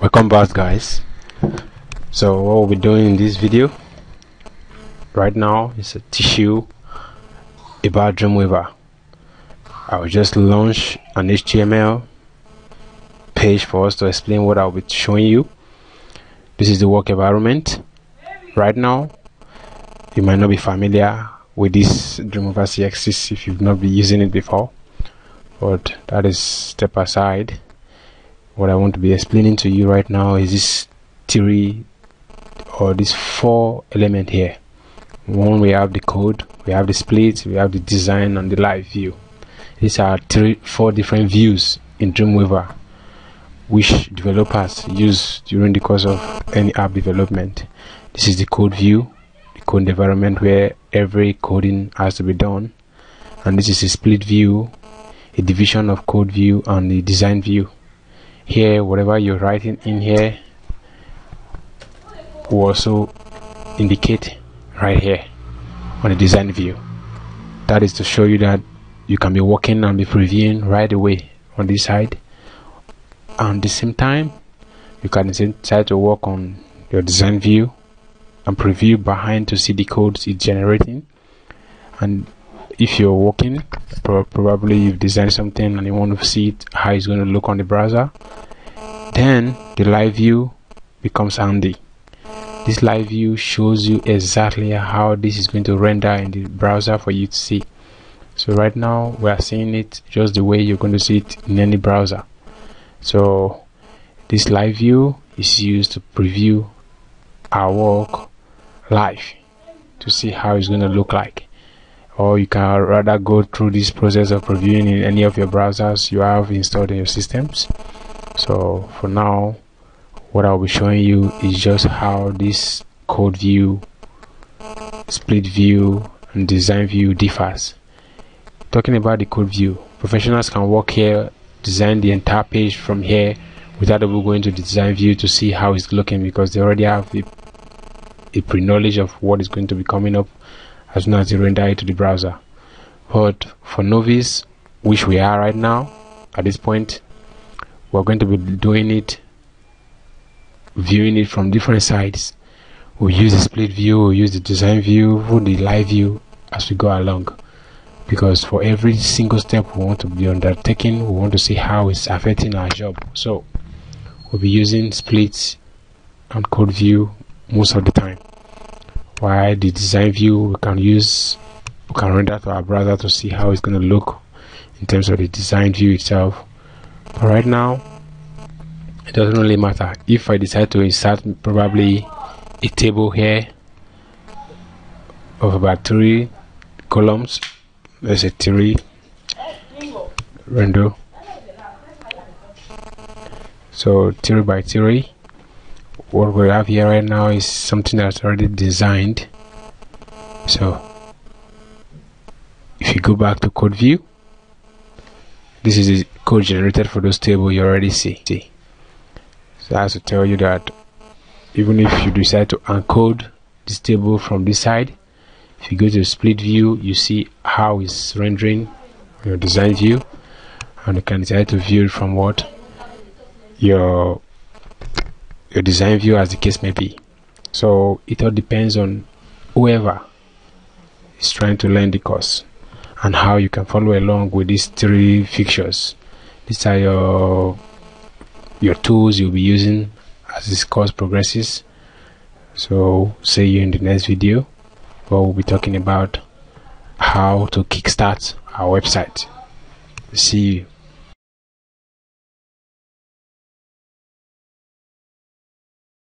welcome back guys. So what we'll be doing in this video right now is a tissue about Dreamweaver. I'll just launch an HTML page for us to explain what I'll be showing you. This is the work environment. Right now you might not be familiar with this Dreamweaver CS6 if you've not been using it before but that is step aside what I want to be explaining to you right now is this theory or this four element here. One we have the code we have the split we have the design and the live view. These are three four different views in Dreamweaver which developers use during the course of any app development. This is the code view the code environment where every coding has to be done. And this is a split view a division of code view and the design view here whatever you're writing in here will also indicate right here on the design view. That is to show you that you can be working and be previewing right away on this side. And at the same time you can decide to work on your design view and preview behind to see the codes it's generating. And if you're working probably you've designed something and you want to see it how it's going to look on the browser then the live view becomes handy. This live view shows you exactly how this is going to render in the browser for you to see. So right now we are seeing it just the way you're going to see it in any browser. So this live view is used to preview our work live to see how it's going to look like or you can rather go through this process of previewing in any of your browsers you have installed in your systems. So for now what I'll be showing you is just how this code view split view and design view differs. Talking about the code view professionals can work here design the entire page from here without ever going to the design view to see how it's looking because they already have a, a pre-knowledge of what is going to be coming up as soon as you render it to the browser. But for novice which we are right now at this point we're going to be doing it viewing it from different sides. We'll use the split view we'll use the design view we the live view as we go along. Because for every single step we want to be undertaking we want to see how it's affecting our job. So we'll be using split and code view most of the time while the design view we can use we can render to our browser to see how it's going to look in terms of the design view itself. But right now it doesn't really matter. If I decide to insert probably a table here of about three columns there's a three render so three by three what we have here right now is something that's already designed. So if you go back to code view this is the code generated for those tables you already see? So I have to tell you that even if you decide to encode this table from this side if you go to split view you see how it's rendering your design view and you can decide to view it from what your your design view as the case may be. So it all depends on whoever is trying to learn the course and how you can follow along with these three fixtures. These are your your tools you'll be using as this course progresses. So see you in the next video where we'll be talking about how to kickstart our website. See you